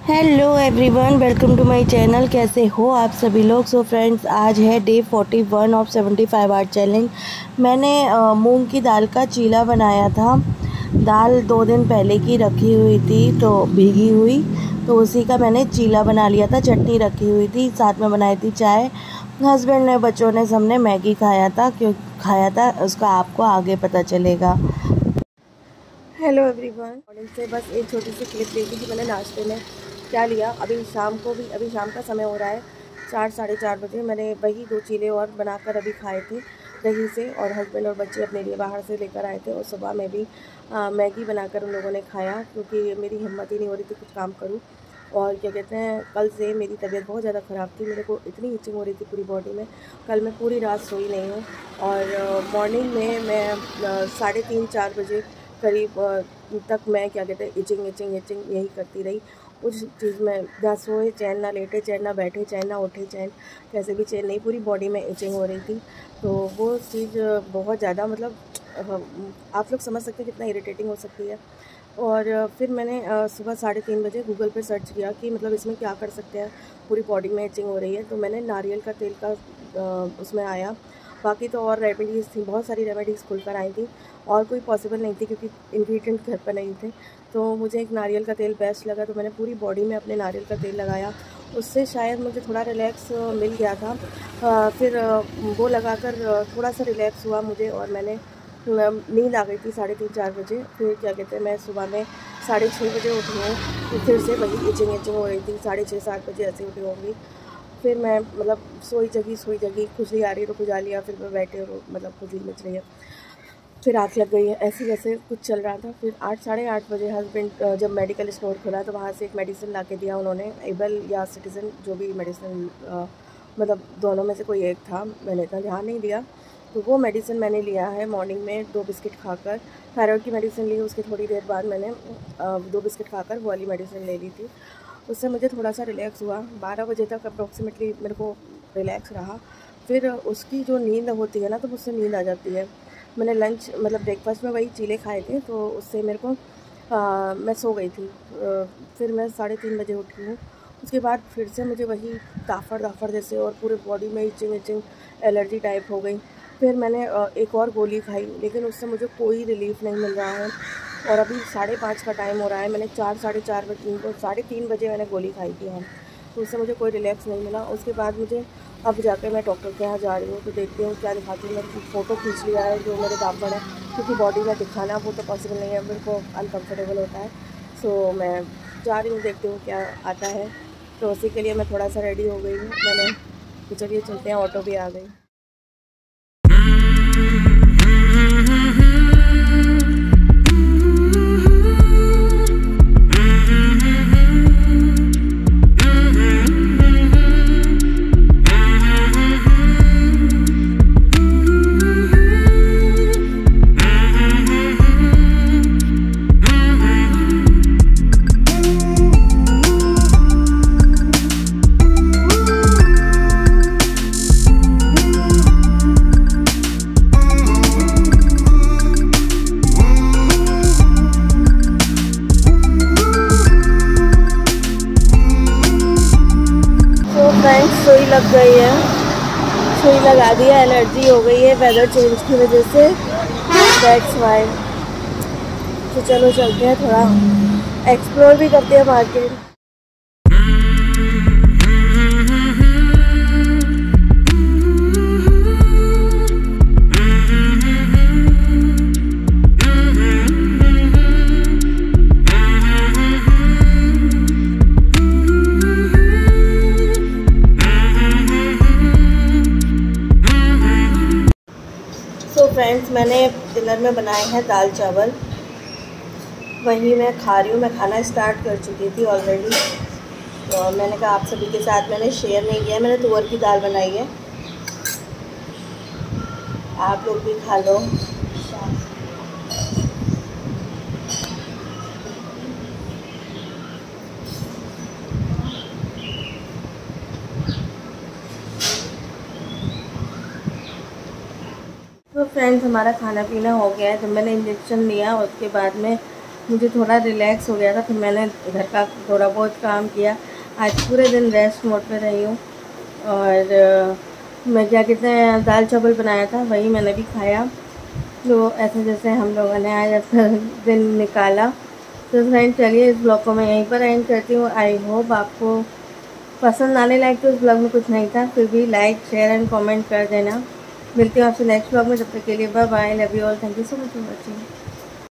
Hello everyone welcome to my channel कैसे हो आप सभी लोग? सो so फ्रेंड्स आज है डे 41 ऑफ़ 75 आर्ट चैलेंज मैंने मूंग की दाल का चीला बनाया था। दाल दो दिन पहले की रखी हुई थी तो भीगी हुई। तो उसी का मैंने चीला बना लिया था, चटनी रखी हुई थी, साथ में बनाई थी चाय। हस्बैंड ने, बच्चों ने, सबने मैगी खाया था, क्यों खाया था, उसका आपको आगे पता चलेगा। हेलो एवरीवन मॉर्निंग से बस एक छोटी सी क्लिप देखी थी मैंने नाश्ते में। क्या लिया? अभी शाम को भी, अभी शाम का समय हो रहा है, चार, साढ़े चार बजे। मैंने वही दो चीले और बनाकर अभी खाए थे, दही से और हस्बैंड और बच्चे अपने लिए बाहर से लेकर आए थे और सुबह में भी मैगी बनाकर उन लोगों ने खाया, क्योंकि मेरी हिम्मत ही नहीं हो रही थी कुछ काम करूँ। और क्या कहते हैं, कल से मेरी तबीयत बहुत ज़्यादा ख़राब थी, मेरे को इतनी इचिंग हो रही थी पूरी बॉडी में। कल मैं पूरी रात सोई नहीं हूँ। और मॉर्निंग में मैं साढ़े तीन, चार बजे करीब तक मैं क्या कहते हैं इचिंग इचिंग इचिंग यही करती रही। उस चीज़ में ना सोए चैन ना लेटे, चैन ना बैठे, चैन ना उठे, चैन कैसे भी चैन, नहीं, पूरी बॉडी में इचिंग हो रही थी। तो वो चीज़ बहुत ज़्यादा मतलब आप लोग समझ सकते कितना इरीटेटिंग हो सकती है। और फिर मैंने सुबह साढ़े तीन बजे गूगल पे सर्च किया कि मतलब इसमें क्या कर सकते हैं, पूरी बॉडी में इचिंग हो रही है। तो मैंने नारियल का तेल का उसमें आया। बाकी तो और रेमेडीज़ थी, बहुत सारी रेमेडीज़ खुल कर आई थी और कोई पॉसिबल नहीं थी क्योंकि इंग्रेडिएंट घर पर नहीं थे। तो मुझे एक नारियल का तेल बेस्ट लगा तो मैंने पूरी बॉडी में अपने नारियल का तेल लगाया। उससे शायद मुझे थोड़ा रिलैक्स मिल गया था। फिर वो लगाकर थोड़ा सा रिलैक्स हुआ मुझे और मैंने नींद आ गई थी साढ़े तीन चार बजे। फिर क्या कहते हैं, मैं सुबह में साढ़े छः बजे उठी हूँ, फिर से वही इचिंग इचिंग हो रही थी, साढ़े छः सात बजे ऐसे उठी होंगी। फिर मैं मतलब सोई जगी सोई जगी खुजली आ रही तो खुजा लिया फिर मैं बैठे और मतलब खुजली मच रही है। फिर आँख लग गई है, ऐसे जैसे कुछ चल रहा था। फिर आठ, साढ़े आठ बजे हस्बैंड जब मेडिकल स्टोर खुला तो वहाँ से एक मेडिसिन ला के दिया उन्होंने एबल या सिटीज़न जो भी मेडिसिन मतलब दोनों में से कोई एक था, मैंने इतना ध्यान नहीं दिया। तो वो मेडिसिन मैंने लिया है मॉर्निंग में, दो बिस्किट खाकर। थायराइड की मेडिसिन ली, उसके थोड़ी देर बाद मैंने दो बिस्किट खाकर, वो वाली मेडिसिन ले ली थी। उससे मुझे थोड़ा सा रिलैक्स हुआ। बारह बजे तक अप्रोक्सीमेटली मेरे को रिलैक्स रहा। फिर उसकी जो नींद होती है ना तो मुझसे नींद आ जाती है। मैंने लंच मतलब ब्रेकफास्ट में वही चीले खाए थे तो उससे मेरे को आ, मैं सो गई थी। आ, फिर मैं साढ़े तीन बजे उठी हूँ। उसके बाद फिर से मुझे वही ताफड़ ताफड़ जैसे और पूरे बॉडी में इचिंग इचिंग एलर्जी टाइप हो गई। फिर मैंने एक और गोली खाई, लेकिन उससे मुझे कोई रिलीफ नहीं मिल रहा है। और अभी साढ़े पाँच का टाइम हो रहा है, मैंने चार, साढ़े चार बजे तो साढ़े तीन बजे मैंने गोली खाई थी हम तो उससे मुझे कोई रिलैक्स नहीं मिला। उसके बाद मुझे अब जाकर मैं डॉक्टर के यहाँ जा रही हूँ तो देखती हूँ क्या दिखाती हूँ। मैं फ़ोटो खींच लिया है, जो मेरे दापड़ है, क्योंकि बॉडी में दिखाना वो तो पॉसिबल नहीं है, मेरे को अनकम्फर्टेबल होता है। सो मैं जा रही हूँ, देखती हूँ क्या आता है। तो उसी के लिए मैं थोड़ा सा रेडी हो गई हूँ, मैंने तो चलिए चलते हैं ऑटो भी आ गई। लग गई है। सुई लगा दी है, एलर्जी हो गई है वेदर चेंज की वजह से। दैट्स वाई तो चलो चलते हैं थोड़ा। एक्सप्लोर भी करते हैं मार्केट मैंने डिनर में बनाए हैं दाल चावल। वहीं मैं खा रही हूँ, मैं खाना स्टार्ट कर चुकी थी ऑलरेडी तो मैंने कहा आप सभी के साथ मैंने शेयर नहीं किया, मैंने तुअर की दाल बनाई है। आप लोग भी खा लो। फ्रेंड्स हमारा खाना पीना हो गया है तो मैंने इंजेक्शन लिया, उसके बाद में मुझे थोड़ा रिलैक्स हो गया था, फिर मैंने घर का थोड़ा बहुत काम किया। आज पूरे दिन रेस्ट मोड पे रही हूँ और मैं क्या कहते हैं, दाल चावल बनाया था, वही मैंने भी खाया। तो ऐसे जैसे हम लोगों ने आज अपना दिन निकाला। तो फ्रेंड चलिए इस ब्लॉग को मैं यहीं पर एंड करती हूँ। आई होप आपको पसंद आने लायक तो इस ब्लॉग में कुछ नहीं था, फिर भी लाइक शेयर एंड कमेंट कर देना। मिलती हूँ आपसे नेक्स्ट ब्लॉग में, जब तक के लिए bye bye love you all thank you so much for watching